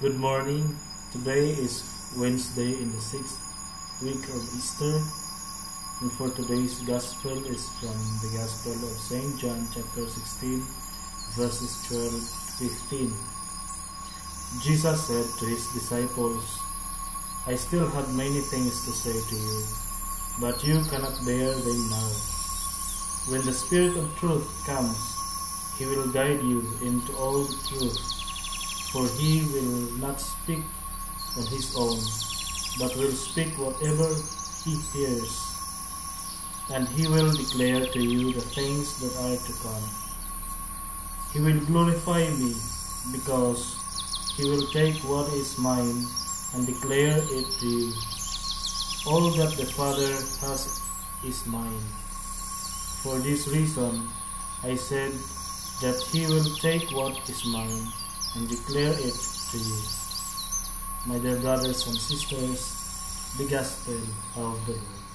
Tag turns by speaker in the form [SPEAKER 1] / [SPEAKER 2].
[SPEAKER 1] Good morning. Today is Wednesday in the sixth week of Easter. And for today's gospel is from the Gospel of St. John chapter 16 verses 12 15. Jesus said to his disciples, I still have many things to say to you, but you cannot bear them now. When the Spirit of truth comes, he will guide you into all truth for he will not speak on his own, but will speak whatever he hears, and he will declare to you the things that are to come. He will glorify me, because he will take what is mine and declare it to you. All that the Father has is mine. For this reason, I said that he will take what is mine and declare it to you. My dear brothers and sisters, the gospel of the Lord.